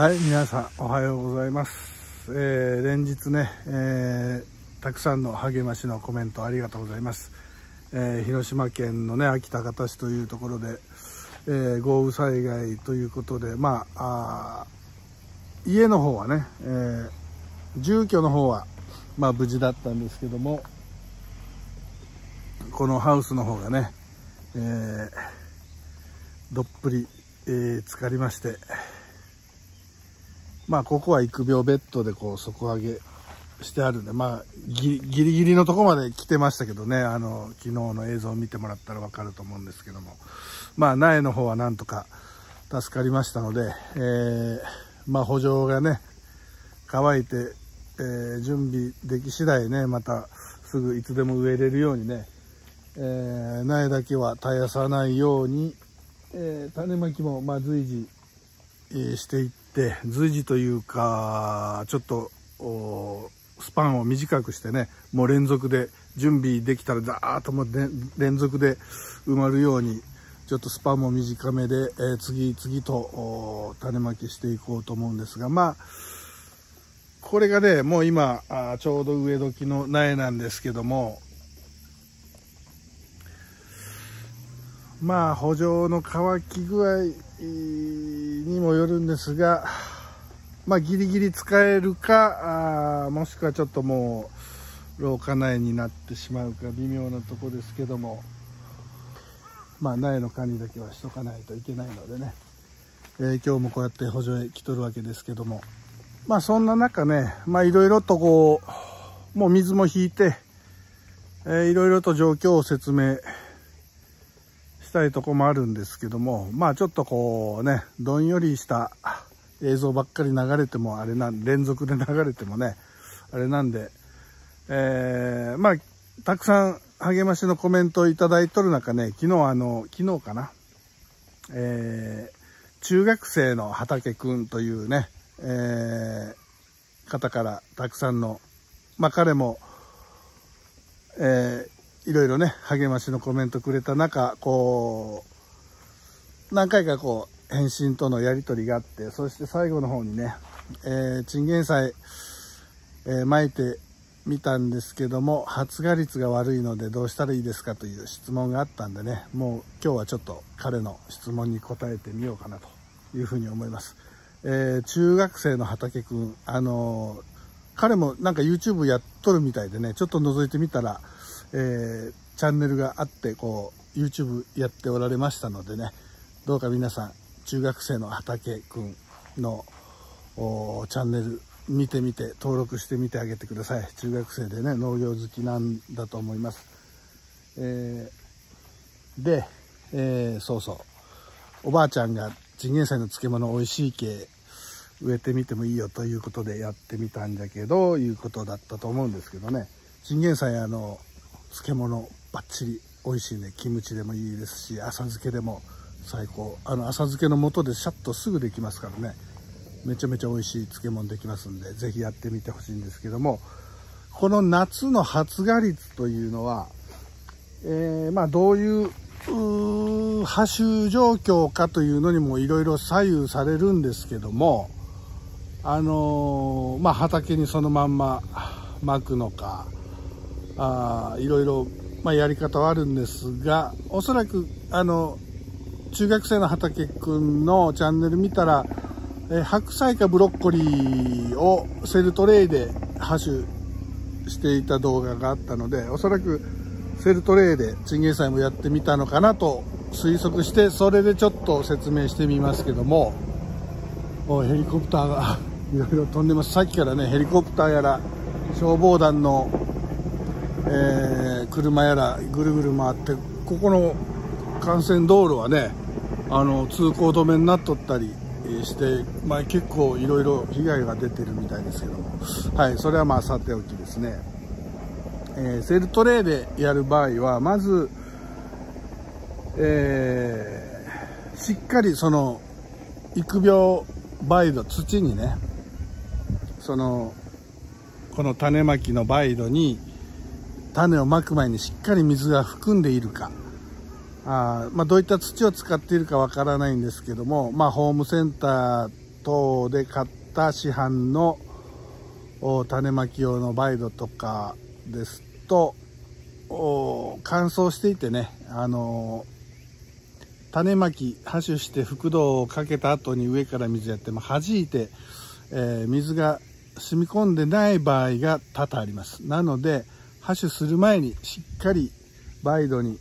はい、皆さんおはようございます。えー連日ね、えーたくさんの励ましのコメントありがとうございます。えー広島県のね、秋田方市というところで、えー豪雨災害ということで、まあ、あ家の方はね、えー住居の方は、まあ無事だったんですけども、このハウスの方がね、えーどっぷり、えー浸かりまして、まあここは育苗ベッドでこう底上げしてあるんで、まあギリギリのとこまで来てましたけどね、あの昨日の映像を見てもらったらわかると思うんですけども、まあ苗の方はなんとか助かりましたので、えーまあ補助がね、乾いて、えー準備でき次第ね、またすぐいつでも植えれるようにね、えー苗だけは絶やさないように、えー種まきもま随時、えしていって随時というかちょっとスパンを短くしてねもう連続で準備できたらザーッともう連続で埋まるようにちょっとスパンも短めで、えー次々と種まきしていこうと思うんですがまあこれがねもう今ちょうど植え時の苗なんですけどもまあ補助の乾き具合にもよるんですがまあギリギリ使えるかもしくはちょっともう廊下苗になってしまうか微妙なとこですけどもまあ苗の管理だけはしとかないといけないのでね、えー今日もこうやって補助へ来とるわけですけども。まあそんな中ねまあいろいろとこうもう水も引いて、えーいろいろと状況を説明したいとこもあるんですけどもまあちょっとこうねどんよりした映像ばっかり流れてもあれな連続で流れてもねあれなんでえーまあたくさん励ましのコメントをいただいとる中ね昨日あの昨日かなえー中学生の畑くんというね、えー方からたくさんのまあ彼もえーいろいろね励ましのコメントくれた中こう何回かこう返信とのやり取りがあってそして最後の方にね、えーチンゲン菜、えー撒いてみたんですけども発芽率が悪いのでどうしたらいいですかという質問があったんでねもう今日はちょっと彼の質問に答えてみようかなというふうに思います、えー中学生の畑くんあのー彼もなんか YouTube やっとるみたいでねちょっと覗いてみたら、えーチャンネルがあってこう YouTube やっておられましたのでねどうか皆さん中学生の畑くんのチャンネル見てみて登録してみてあげてください。中学生でね農業好きなんだと思います、えーで、えーそうそう。おばあちゃんがチンゲン菜の漬物美味しい系植えてみてもいいよということでやってみたんだけどいうことだったと思うんですけどね。チンゲン菜あの漬物バッチリ美味しいね。キムチでもいいですし浅漬けでも最高。あの浅漬けの素でシャッとすぐできますからね。めちゃめちゃ美味しい漬物できますんでぜひやってみてほしいんですけども。この夏の発芽率というのは、えーまあどういう波臭状況かというのにもいろいろ左右されるんですけどもあのーまあ畑にそのまんま巻くのかあいろいろ、まあ、やり方はあるんですがおそらくあの中学生の畑くんのチャンネル見たら、え白菜かブロッコリーをセルトレイでハッシュしていた動画があったのでおそらくセルトレイでチンゲン菜もやってみたのかなと推測してそれでちょっと説明してみますけどもヘリコプターがいろいろ飛んでます。さっきからねヘリコプターやら消防団の、えー車やらぐるぐる回ってここの幹線道路はねあの通行止めになっとったりして、まあ、結構いろいろ被害が出てるみたいですけども。はいそれはまあさておきですね、えーセルトレイでやる場合はまず、えーしっかりその育苗梅土土にねそのこの種まきの梅土に種をまく前にしっかり水が含んでいるか。あ、まあ、どういった土を使っているかわからないんですけども、まあ、ホームセンター等で買った市販の種まき用のバイドとかですと乾燥していてねあの種まきハ種して覆土をかけた後に上から水やっても弾いて、えー、水が染み込んでない場合が多々あります。なのでハ種する前にしっかりバイドに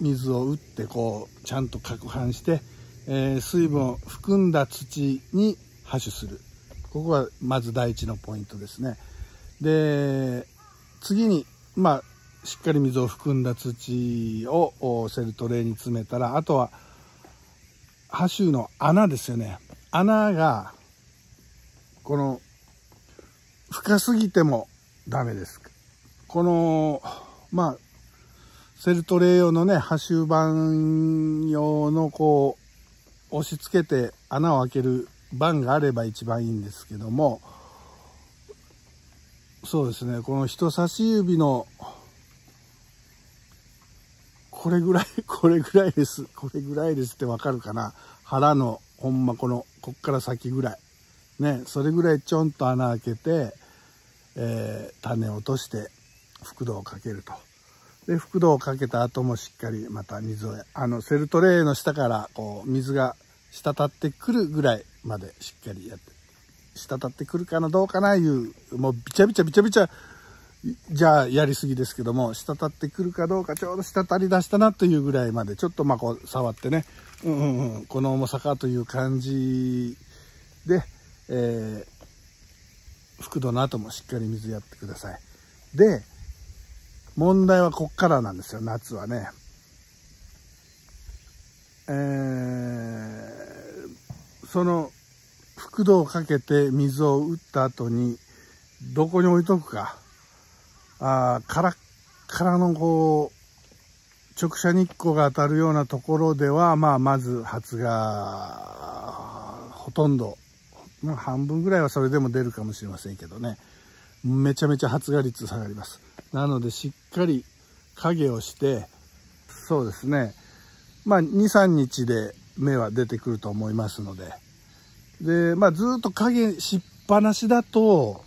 水を打ってこうちゃんと攪拌して、えー、水分を含んだ土にハ種する。ここがまず第一のポイントですね。で次にまあしっかり水を含んだ土をセルトレーに詰めたらあとはハシュの穴ですよね。穴がこの深すぎてもダメです。このまあセルトレー用のねハシュー板用のこう押し付けて穴を開ける板があれば一番いいんですけどもそうですねこの人差し指のこれぐらい、これぐらいです。これぐらいですってわかるかな？腹の、ほんまこの、こっから先ぐらい。ね、それぐらいちょんと穴開けて、えー、種を落として、覆土をかけると。で、覆土をかけた後もしっかりまた水を、あの、セルトレーの下から、こう、水が滴ってくるぐらいまでしっかりやって、滴ってくるかな、どうかないう、もうびちゃびちゃびちゃびちゃじゃあやりすぎですけども、滴ってくるかどうか、ちょうど滴り出したなというぐらいまで、ちょっとまあこう触ってね、うんうんうん、この重さかという感じで、えー、覆土の後もしっかり水やってください。で、問題はこっからなんですよ、夏はね。えー、その、覆土をかけて水を打った後に、どこに置いとくか。あカラッカラのこう直射日光が当たるようなところでは、まあ、まず発芽ほとんど、まあ、半分ぐらいはそれでも出るかもしれませんけどねめちゃめちゃ発芽率下がりますなのでしっかり影をしてそうですね。まあ23日で芽は出てくると思いますので。でまあずっと影しっぱなしだと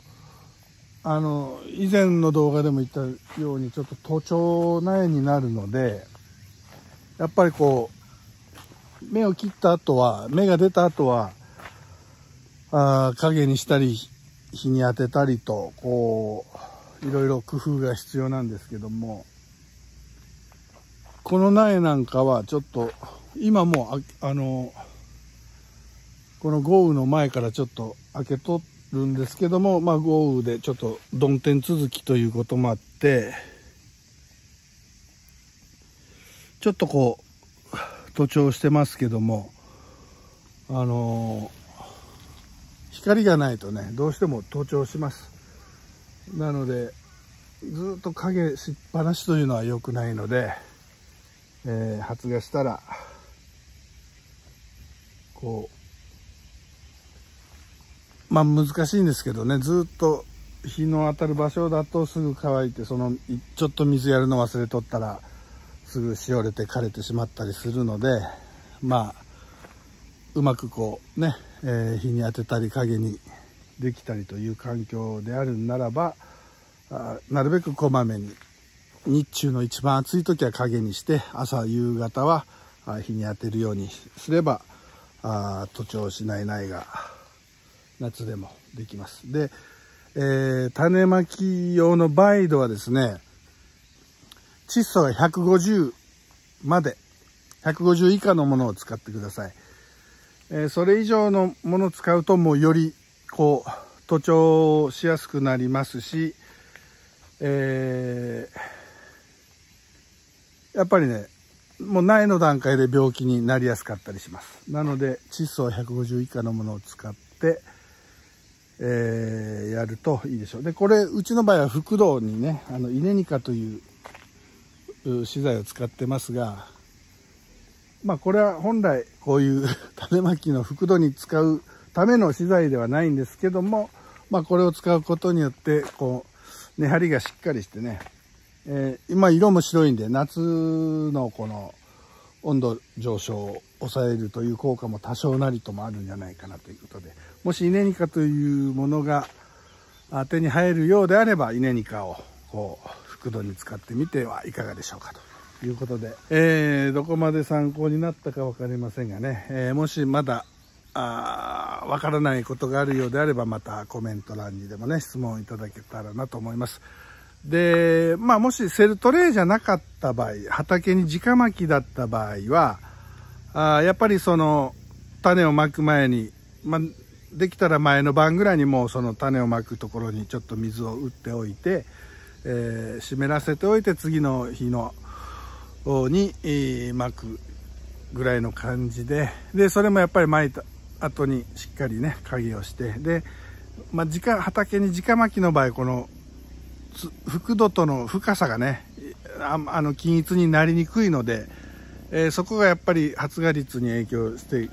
あの以前の動画でも言ったようにちょっと徒長苗になるのでやっぱりこう芽を切った後は芽が出た後はあ影にしたり日に当てたりとこういろいろ工夫が必要なんですけどもこの苗なんかはちょっと今もうあのこの豪雨の前からちょっと開けとるんですけども、まあ、豪雨でちょっと曇天続きということもあってちょっとこう徒長してますけどもあの、光がないとねどうしても徒長します。なのでずっと影しっぱなしというのは良くないので、えー、発芽したらこうまあ難しいんですけどね、ずっと日の当たる場所だとすぐ乾いて、その、ちょっと水やるの忘れとったら、すぐしおれて枯れてしまったりするので、まあ、うまくこうね、えー、日に当てたり影にできたりという環境であるならば、あなるべくこまめに、日中の一番暑い時は影にして、朝、夕方は日に当てるようにすれば、あ徒長しない苗が夏でもできます。で、えー、種まき用のバイドはですね、窒素が150まで、150以下のものを使ってください。えー、それ以上のものを使うともうよりこう、徒長しやすくなりますし、えー、やっぱりね、もう苗の段階で病気になりやすかったりします。なので、窒素150以下のものを使って、えー、やるといいでしょう。で、これ、うちの場合は覆土にね、あの、稲ニカという資材を使ってますが、まあこれは本来こういう 種まきの覆土に使うための資材ではないんですけども、まあこれを使うことによって、こう、根張りがしっかりしてね、えー、今色も白いんで、夏のこの、温度上昇を抑えるという効果も多少なりともあるんじゃないかなということで、もし稲ニカというものが手に入るようであれば、稲ニカをこう、服土に使ってみてはいかがでしょうかということで、えー、どこまで参考になったか分かりませんがね、えー、もしまだあわからないことがあるようであればまたコメント欄にでもね質問いただけたらなと思います。でまあもしセルトレーじゃなかった場合畑に直巻きだった場合はあやっぱりその種をまく前に、まあ、できたら前の晩ぐらいにもうその種をまくところにちょっと水を打っておいて、えー、湿らせておいて次の日のに、えー、巻くぐらいの感じででそれもやっぱり巻いた後にしっかりね影をしてで、まあ、直畑に直巻きの場合この覆土との深さがねああの均一になりにくいので、えー、そこがやっぱり発芽率に影響して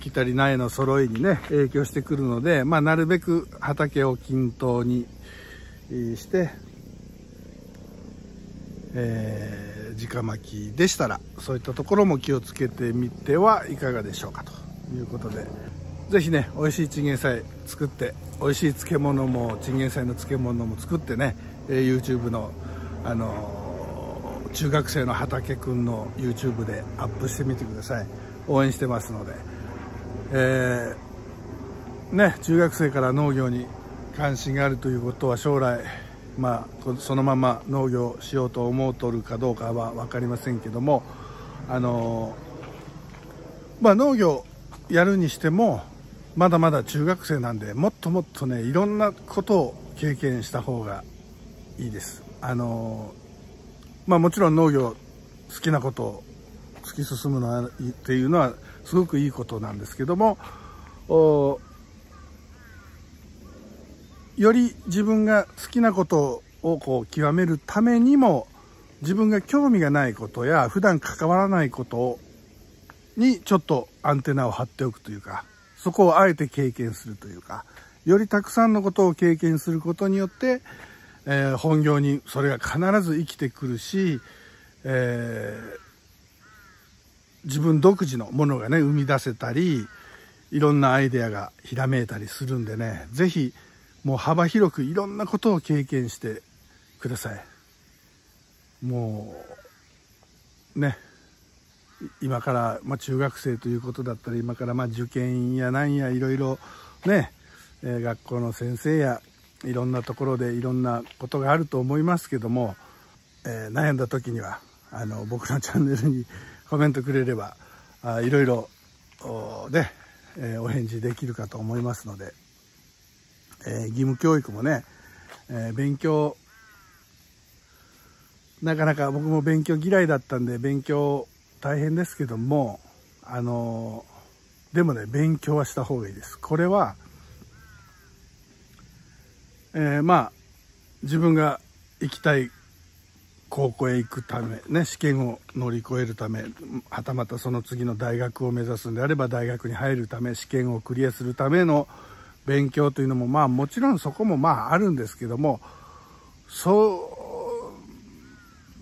きたり苗の揃いにね影響してくるので、まあ、なるべく畑を均等にして、えー、直巻きでしたらそういったところも気をつけてみてはいかがでしょうかと。いうことで是非ね美味しいチンゲン菜作って美味しい漬物もチンゲン菜の漬物も作ってね、YouTube のあのー、中学生の畑くんの YouTube でアップしてみてください。応援してますので。えー、ね中学生から農業に関心があるということは将来まあそのまま農業しようと思うとるかどうかは分かりませんけどもあの、まあ農業やるにしてもまだまだ中学生なんでもっともっとねいろんなことを経験した方がいいです。あのまあもちろん農業好きなことを突き進むのはっていうのはすごくいいことなんですけどもより自分が好きなことをこう極めるためにも自分が興味がないことや普段関わらないことをにちょっとアンテナを張っておくというか、そこをあえて経験するというか、よりたくさんのことを経験することによって、えー、本業にそれが必ず生きてくるし、えー、自分独自のものがね、生み出せたり、いろんなアイデアがひらめいたりするんでね、是非もう幅広くいろんなことを経験してください。もう、ね、今から、まあ、中学生ということだったら今からま受験やなんやいろいろね、え、学校の先生やいろんなところでいろんなことがあると思いますけども、えー、悩んだ時にはあの僕のチャンネルに コメントくれればあいろいろね、えー、お返事できるかと思いますので、えー、義務教育もね、え勉強なかなか僕も勉強嫌いだったんで勉強大変ですけどもあのでもね勉強はした方がいいです。これは、えー、まあ自分が行きたい高校へ行くためね試験を乗り越えるためはたまたその次の大学を目指すんであれば大学に入るため試験をクリアするための勉強というのもまあもちろんそこもまああるんですけどもそう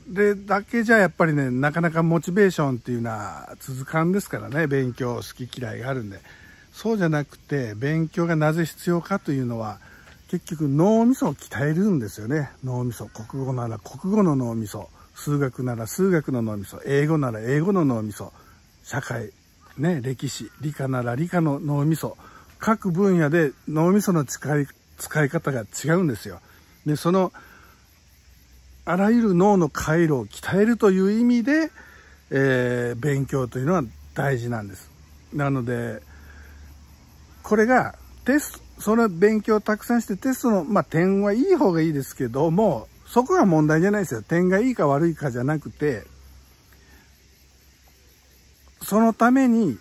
でだけじゃやっぱりねなかなかモチベーションっていうのは続かんですからね。勉強好き嫌いがあるんで。そうじゃなくて勉強がなぜ必要かというのは結局脳みそを鍛えるんですよね。脳みそ。国語なら国語の脳みそ。数学なら数学の脳みそ。英語なら英語の脳みそ。社会。ね歴史。理科なら理科の脳みそ。各分野で脳みその使い使い方が違うんですよ。でそのあらゆる脳の回路を鍛えるという意味で、えー、勉強というのは大事なんです。なので、これがテスト、その勉強をたくさんしてテストの、まあ、点はいい方がいいですけども、そこが問題じゃないですよ。点がいいか悪いかじゃなくて、そのために、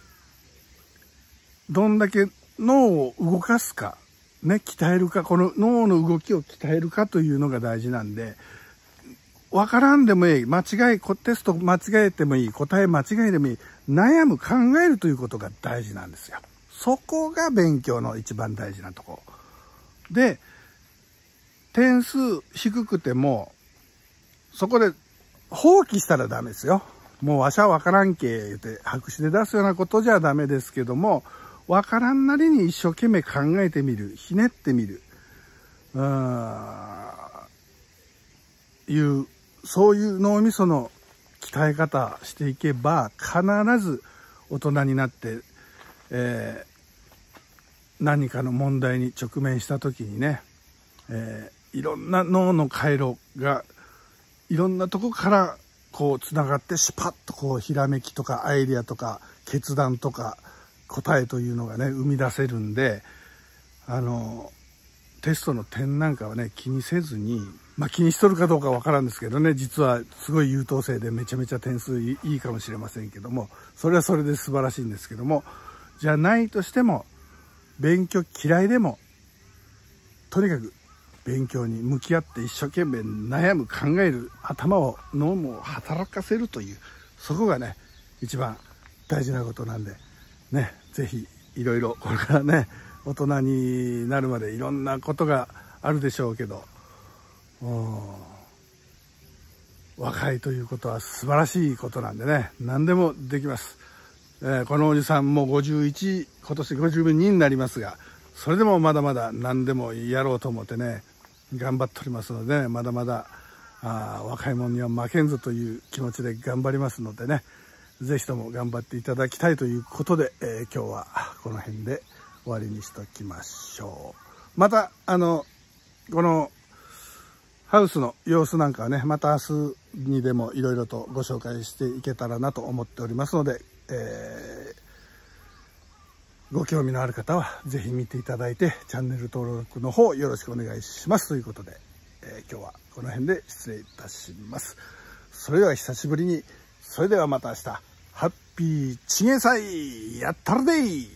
どんだけ脳を動かすか、ね、鍛えるか、この脳の動きを鍛えるかというのが大事なんで、わからんでもいい。間違い、テスト間違えてもいい。答え間違えてもいい。悩む、考えるということが大事なんですよ。そこが勉強の一番大事なとこ。で、点数低くても、そこで放棄したらダメですよ。もうわしゃわからんけ、言って白紙で出すようなことじゃダメですけども、わからんなりに一生懸命考えてみる、ひねってみる、うーん、いう、そういう脳みその鍛え方していけば、必ず大人になって、えー、何かの問題に直面した時にね、えー、いろんな脳の回路がいろんなとこからこうつながってシュパッとこうひらめきとかアイデアとか決断とか答えというのがね生み出せるんであのテストの点なんかはね気にせずにまあ気にしとるかどうかわからんですけどね。実はすごい優等生でめちゃめちゃ点数いいかもしれませんけども。それはそれで素晴らしいんですけども。じゃないとしても勉強嫌いでもとにかく勉強に向き合って一生懸命悩む考える頭を脳も働かせるというそこがね一番大事なことなんでね是非いろいろこれからね大人になるまでいろんなことがあるでしょうけど若いということは素晴らしいことなんでね。何でもできます、えー、このおじさんも51今年52になりますがそれでもまだまだ何でもやろうと思ってね頑張っておりますので、ね、まだまだあ若い者には負けんぞという気持ちで頑張りますのでね是非とも頑張っていただきたいということで、えー、今日はこの辺で終わりにしときましょう。またあのこのハウスの様子なんかはねまた明日にでもいろいろとご紹介していけたらなと思っておりますので、えーご興味のある方は是非見ていただいてチャンネル登録の方よろしくお願いします。ということで、えー、今日はこの辺で失礼いたします。それでは久しぶりにそれではまた明日。ハッピーチゲ祭やったるでい。